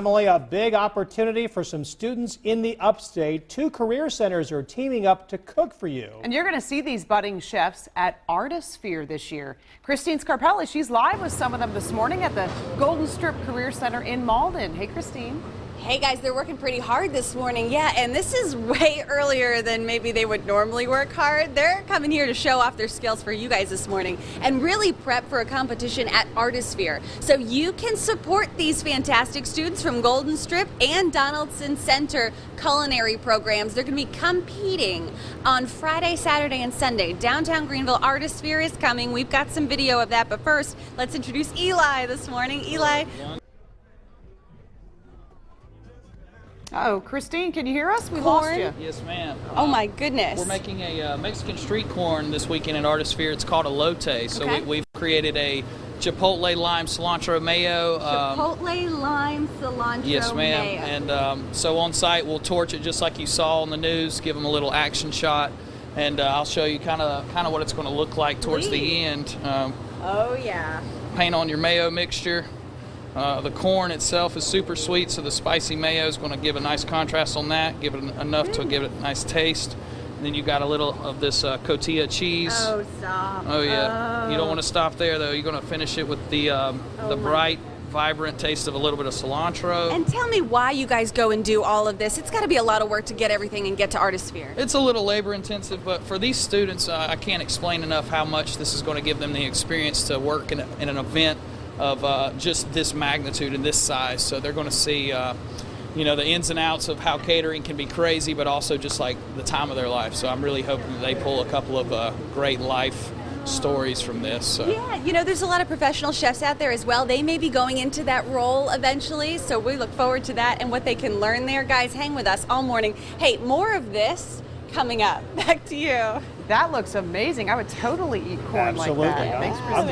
Emily, a big opportunity for some students in the upstate. Two career centers are teaming up to cook for you. And you're going to see these budding chefs at Artisphere this year. Christine Scarpelli, she's live with some of them this morning at the Golden Strip Career Center in Mauldin. Hey, Christine. Hey guys, they're working pretty hard this morning. Yeah, and this is way earlier than maybe they would normally work hard. They're coming here to show off their skills for you guys this morning and really prep for a competition at Artisphere. So you can support these fantastic students from Golden Strip and Donaldson Center culinary programs. They're going to be competing on Friday, Saturday, and Sunday. Downtown Greenville Artisphere is coming. We've got some video of that, but first, let's introduce Eli this morning. Eli, Oh, Christine, can you hear us? We lost you. Yes, ma'am. oh Um, my goodness. We're making a uh, Mexican street corn this weekend at Artisphere. It's called elote. So Okay. we, we've created a chipotle lime cilantro mayo. um, Chipotle lime cilantro yes, ma'am. mayo. And um, so on site, we'll torch it just like you saw on the news. Give them a little action shot, and uh, I'll show you kind of kind of what it's going to look like towards Please. the end. Um, oh yeah. paint on your mayo mixture. Uh, the corn itself is super sweet, so the spicy mayo is going to give a nice contrast on that, give it en- enough to give it a nice taste. And then you got a little of this uh, cotija cheese. Oh stop. Oh, yeah. You don't want to stop there though. You're going to finish it with the um, Oh, the bright, vibrant taste of a little bit of cilantro. And tell me why you guys go and do all of this. It's got to be a lot of work to get everything and get to Artisphere. It's a little labor intensive, but for these students, uh, I can't explain enough how much this is going to give them the experience to work in, a, in an event of uh, just this magnitude and this size. So they're going to see, uh, you know, the ins and outs of how catering can be crazy, but also just like the time of their life. So I'm really hoping that they pull a couple of uh, great life stories from this. So. Yeah, you know, there's a lot of professional chefs out there as well. They may be going into that role eventually, so we look forward to that and what they can learn there. Guys, hang with us all morning. Hey, more of this coming up. Back to you. That looks amazing. I would totally eat corn Absolutely. like that. I'm- Thanks, I'm Christine.